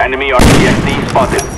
Enemy RPSD spotted.